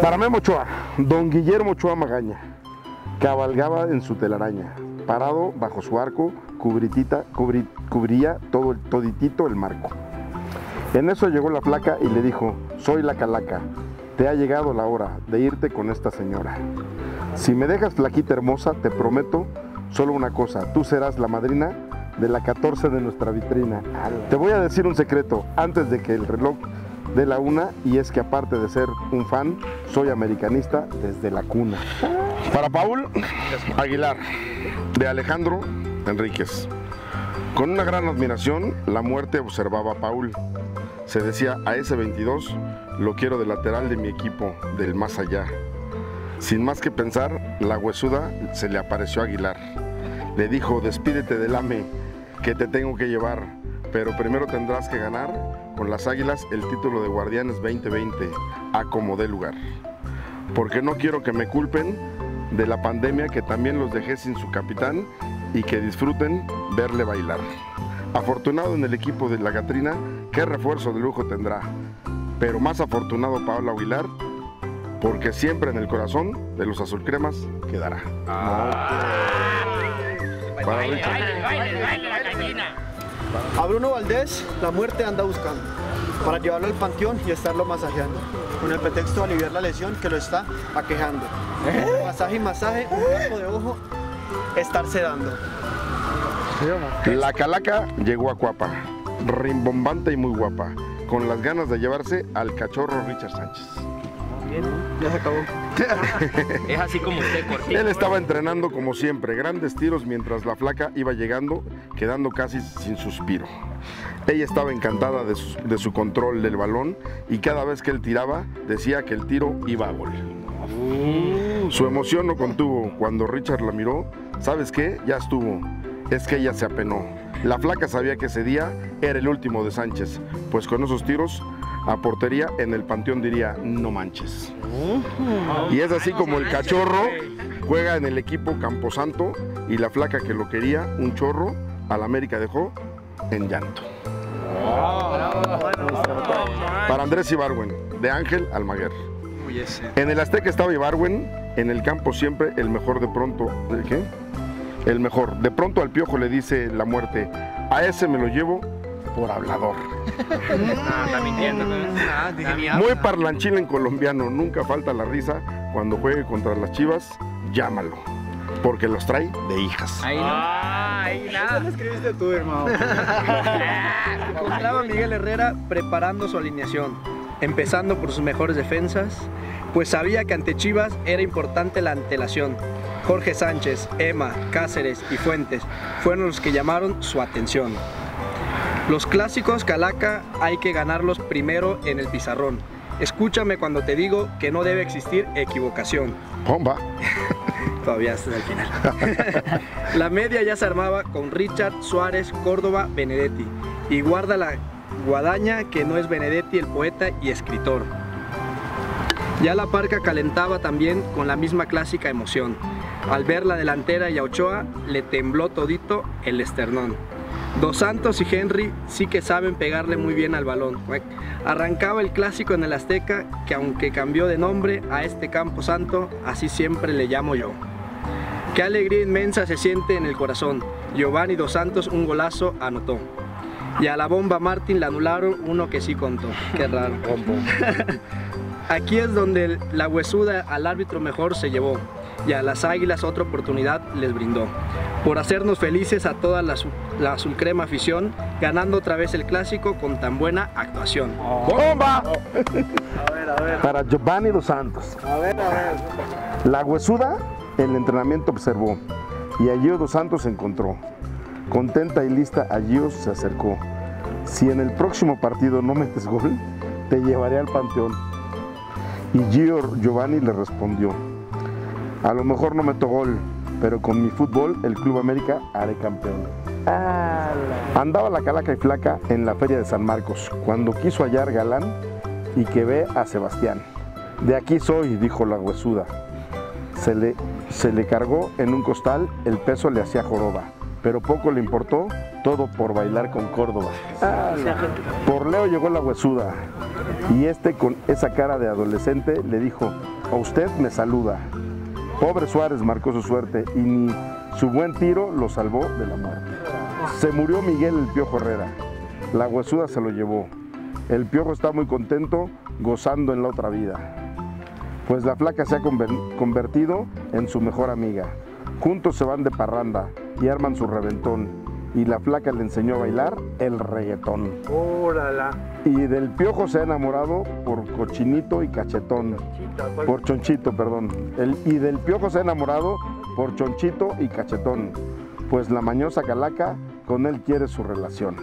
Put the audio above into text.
Para Memo Ochoa, don Guillermo Ochoa Magaña, cabalgaba en su telaraña, parado bajo su arco, cubritita, cubri- cubría todo el toditito el marco. En eso llegó la flaca y le dijo, soy la calaca, te ha llegado la hora de irte con esta señora. Si me dejas flaquita hermosa, te prometo solo una cosa, tú serás la madrina de la 14 de nuestra vitrina. Te voy a decir un secreto antes de que el reloj de la una y es que aparte de ser un fan, soy americanista desde la cuna. Para Paul Aguilar, de Alejandro Enríquez. Con una gran admiración, la muerte observaba a Paul. Se decía, a ese 22 lo quiero de lateral de mi equipo, del más allá. Sin más que pensar, la huesuda se le apareció a Aguilar. Le dijo, despídete del AME, que te tengo que llevar, pero primero tendrás que ganar con las Águilas el título de Guardianes 2020, a como dé lugar. Porque no quiero que me culpen de la pandemia que también los dejé sin su capitán y que disfruten verle bailar. Afortunado en el equipo de la Catrina, qué refuerzo de lujo tendrá. Pero más afortunado Pablo Aguilar, porque siempre en el corazón de los azulcremas quedará. Para Richard. A Bruno Valdés, la muerte anda buscando, para llevarlo al panteón y estarlo masajeando, con el pretexto de aliviar la lesión que lo está aquejando. Masaje y masaje, un campo de ojo, estarse dando. La calaca llegó a Cuapa, rimbombante y muy guapa, con las ganas de llevarse al cachorro Richard Sánchez. Ya se acabó. Es así como usted, cortito. Él estaba entrenando como siempre, grandes tiros mientras la flaca iba llegando, quedando casi sin suspiro. Ella estaba encantada de su, de su control del balón y cada vez que él tiraba decía que el tiro iba a gol. Su emoción no contuvo cuando Richard la miró. ¿Sabes qué? Ya estuvo. Es que ella se apenó. La flaca sabía que ese día era el último de Sánchez, pues con esos tiros a portería en el panteón diría no manches. Y es así como el cachorro juega en el equipo Camposanto y la flaca que lo quería, un chorro, al América dejó en llanto. Para Andrés Ibarwen, de Ángel Almaguer. En el Azteca estaba Ibarwen, en el campo siempre el mejor de pronto. ¿El qué? El mejor. De pronto al piojo le dice la muerte, a ese me lo llevo por hablador. No, está mintiendo. ¿no? Muy parlanchín en colombiano, nunca falta la risa cuando juegue contra las chivas, llámalo, porque los trae de hijas. Ahí no. Ahí nada. lo escribiste tú, hermano. Encontraba a Miguel Herrera preparando su alineación, empezando por sus mejores defensas, pues sabía que ante Chivas era importante la antelación. Jorge Sánchez, Emma, Cáceres y Fuentes fueron los que llamaron su atención. Los clásicos Calaca hay que ganarlos primero en el pizarrón. Escúchame cuando te digo que no debe existir equivocación. Bomba. Todavía hasta el final. la media ya se armaba con Richard, Suárez, Córdoba, Benedetti. Y guarda la guadaña que no es Benedetti el poeta y escritor. Ya la parca calentaba también con la misma clásica emoción. Al ver la delantera y a Ochoa le tembló todito el esternón. Dos Santos y Henry sí que saben pegarle muy bien al balón. Arrancaba el clásico en el Azteca que aunque cambió de nombre a este Campo Santo, así siempre le llamo yo. Qué alegría inmensa se siente en el corazón. Giovanni Dos Santos un golazo anotó. Y a la bomba Martín le anularon uno que sí contó. Qué raro. Aquí es donde la huesuda al árbitro mejor se llevó y a las águilas otra oportunidad les brindó. Por hacernos felices a toda la, azul- la azulcrema afición, ganando otra vez el clásico con tan buena actuación. ¡Bomba! A ver, a ver, Para Giovanni Dos Santos. a ver, a ver. La huesuda el entrenamiento observó y a Gio Dos Santos se encontró. Contenta y lista, a Gio se acercó. Si en el próximo partido no metes gol, te llevaré al panteón. Y Gio Giovanni le respondió, a lo mejor no meto gol, pero con mi fútbol el Club América haré campeón. Andaba la calaca y flaca en la feria de San Marcos, cuando quiso hallar galán y que ve a Sebastián. De aquí soy, dijo la huesuda. Se le, se le cargó en un costal, el peso le hacía joroba, pero poco le importó, todo por bailar con Córdoba. Por Leo llegó la huesuda, Y este con esa cara de adolescente le dijo, a usted me saluda. Pobre Suárez marcó su suerte y ni su buen tiro lo salvó de la muerte. Se murió Miguel el Piojo Herrera. La huesuda se lo llevó. El Piojo está muy contento, gozando en la otra vida. Pues la flaca se ha conver- convertido en su mejor amiga. Juntos se van de parranda y arman su reventón. Y la flaca le enseñó a bailar el reggaetón. Órala. Y del piojo se ha enamorado por cochinito y cachetón. Por chonchito, perdón. El- y del piojo se ha enamorado por chonchito y cachetón. Pues la mañosa calaca con él quiere su relación.